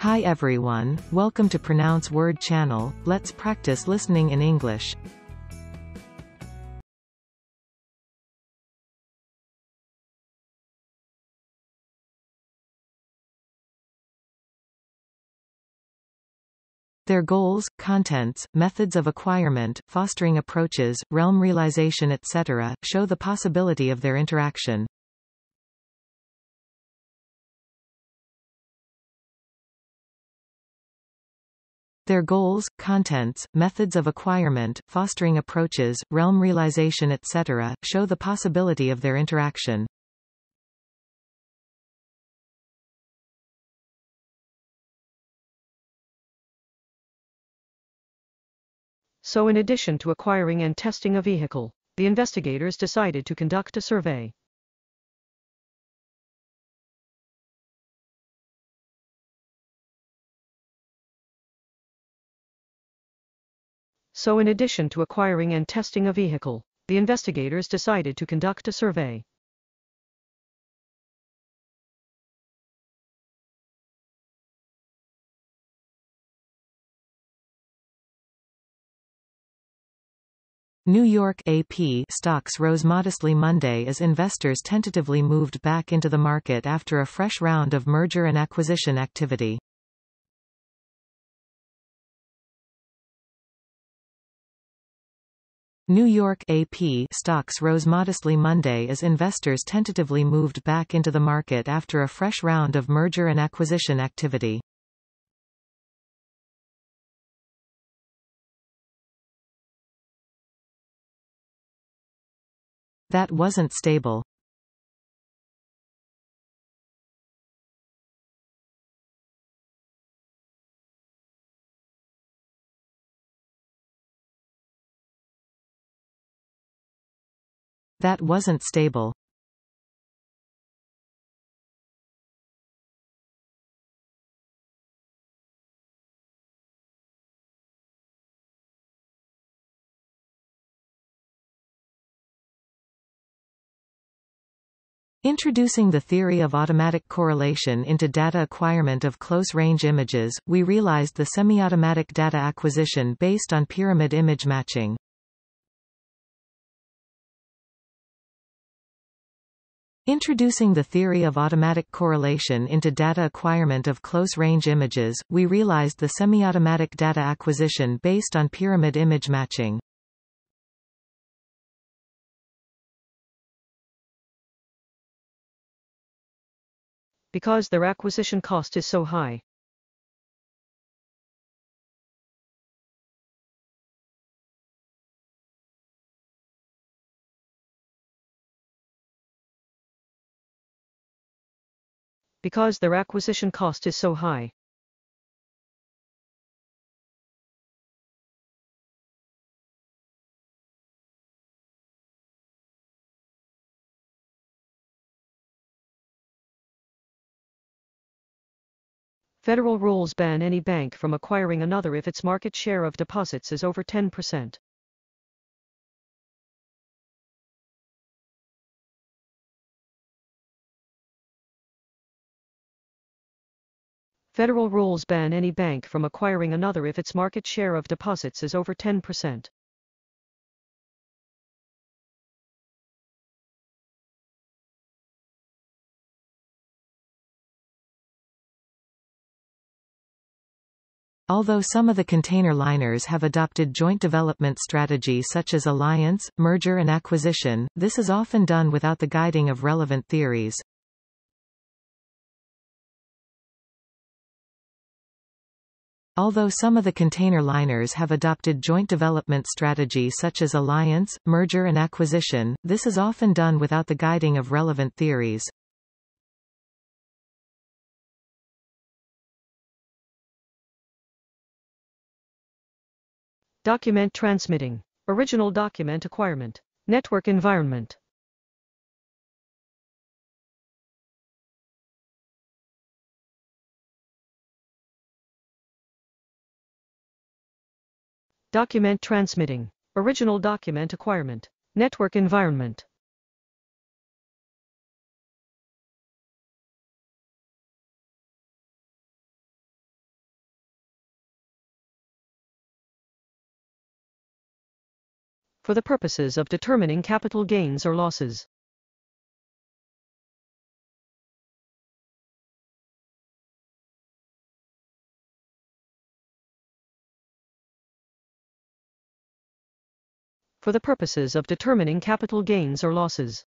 Hi everyone, welcome to Pronounce Word channel, let's practice listening in English. Their goals, contents, methods of acquirement, fostering approaches, realm realization etc., show the possibility of their interaction. Their goals, contents, methods of acquirement, fostering approaches, realm realization etc., show the possibility of their interaction. So in addition to acquiring and testing a vehicle, the investigators decided to conduct a survey. So in addition to acquiring and testing a vehicle, the investigators decided to conduct a survey. New York AP stocks rose modestly Monday as investors tentatively moved back into the market after a fresh round of merger and acquisition activity. New York AP stocks rose modestly Monday as investors tentatively moved back into the market after a fresh round of merger and acquisition activity. That wasn't stable. That wasn't stable. Introducing the theory of automatic correlation into data acquirement of close-range images, we realized the semi-automatic data acquisition based on pyramid image matching. Introducing the theory of automatic correlation into data acquirement of close-range images, we realized the semi-automatic data acquisition based on pyramid image matching. Because their acquisition cost is so high. Because their acquisition cost is so high. Federal rules ban any bank from acquiring another if its market share of deposits is over 10%. Federal rules ban any bank from acquiring another if its market share of deposits is over 10%. Although some of the container liners have adopted joint development strategy such as alliance, merger and acquisition, this is often done without the guiding of relevant theories. Although some of the container liners have adopted joint development strategy such as alliance, merger and acquisition, this is often done without the guiding of relevant theories. Document transmitting. Original document acquirement. Network environment. Document transmitting. Original document acquirement. Network environment. for the purposes of determining capital gains or losses. For the purposes of determining capital gains or losses.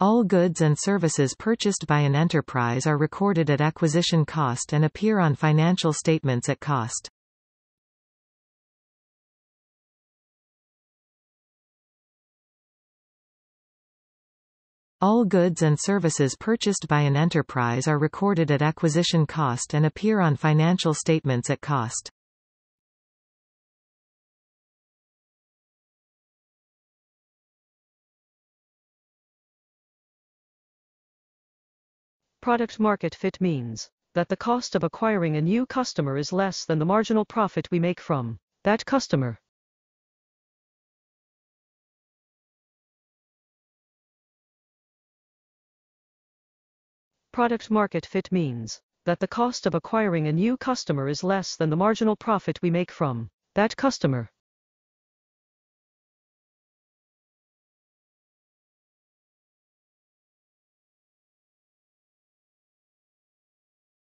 All goods and services purchased by an enterprise are recorded at acquisition cost and appear on financial statements at cost. All goods and services purchased by an enterprise are recorded at acquisition cost and appear on financial statements at cost. Product market fit means that the cost of acquiring a new customer is less than the marginal profit we make from that customer. Product market fit means that the cost of acquiring a new customer is less than the marginal profit we make from that customer.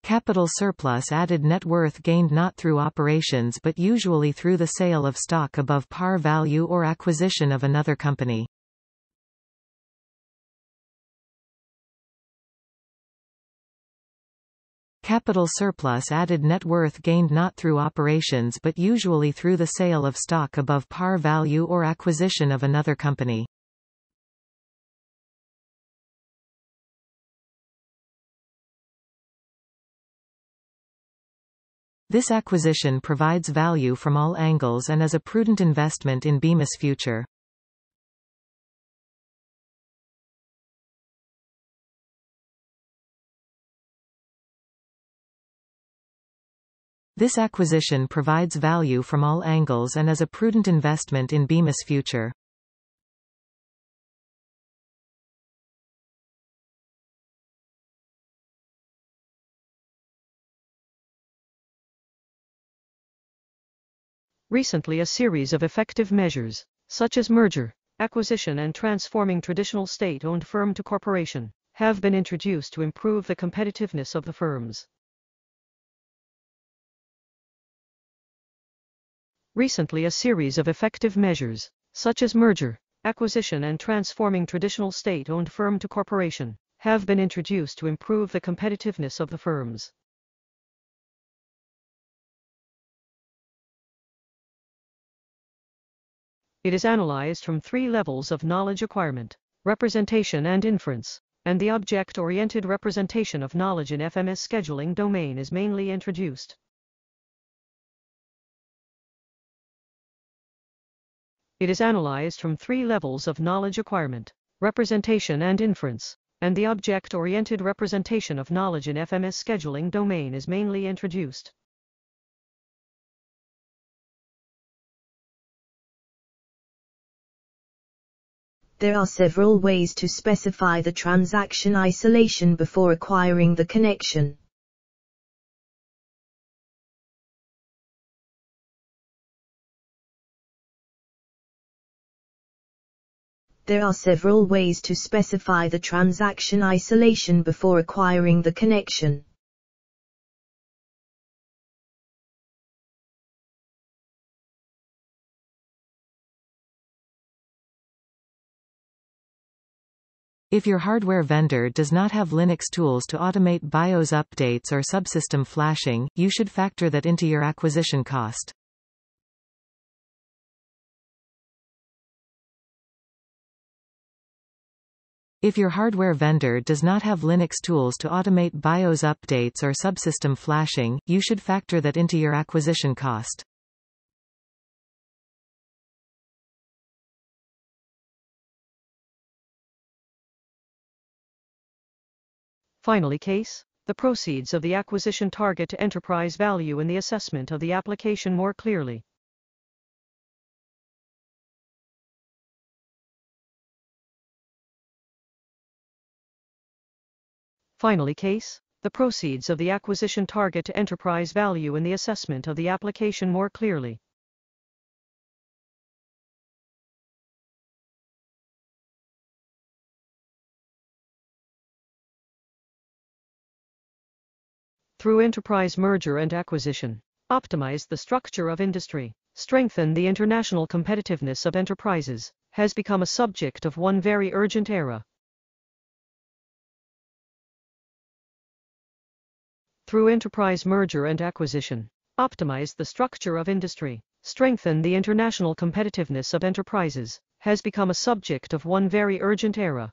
Capital surplus added net worth gained not through operations but usually through the sale of stock above par value or acquisition of another company. Capital surplus added net worth gained not through operations but usually through the sale of stock above par value or acquisition of another company. This acquisition provides value from all angles and is a prudent investment in Bemis future. This acquisition provides value from all angles and is a prudent investment in Bemis future. Recently a series of effective measures, such as merger, acquisition and transforming traditional state-owned firm to corporation, have been introduced to improve the competitiveness of the firms. Recently a series of effective measures, such as merger, acquisition and transforming traditional state-owned firm to corporation, have been introduced to improve the competitiveness of the firms. It is analyzed from three levels of knowledge acquirement, representation and inference, and the object-oriented representation of knowledge in FMS scheduling domain is mainly introduced. It is analyzed from three levels of knowledge acquirement, representation and inference, and the object-oriented representation of knowledge in FMS scheduling domain is mainly introduced. There are several ways to specify the transaction isolation before acquiring the connection. There are several ways to specify the transaction isolation before acquiring the connection. If your hardware vendor does not have Linux tools to automate BIOS updates or subsystem flashing, you should factor that into your acquisition cost. If your hardware vendor does not have Linux tools to automate BIOS updates or subsystem flashing, you should factor that into your acquisition cost. Finally case, the proceeds of the acquisition target to enterprise value in the assessment of the application more clearly. Finally case, the proceeds of the acquisition target to enterprise value in the assessment of the application more clearly. Through enterprise merger and acquisition, optimize the structure of industry, strengthen the international competitiveness of enterprises, has become a subject of one very urgent era. Through enterprise merger and acquisition, optimize the structure of industry, strengthen the international competitiveness of enterprises, has become a subject of one very urgent era.